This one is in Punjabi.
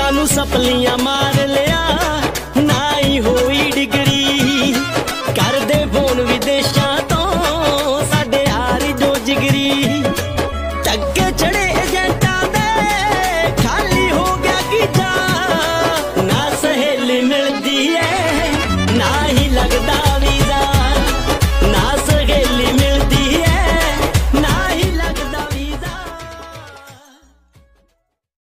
ਸਾਨੂੰ ਸਪਲੀਆਂ ਮਾਰ ਲਿਆ। ਨਾਈ ਹੋਈ ਡਿਗਰੀ। ਕਰਦੇ ਫੋਨ ਵਿਦੇਸ਼ਾਂ ਤੋਂ ਸਾਡੇ ਯਾਰ ਜੋ ਜਿਗਰੀ।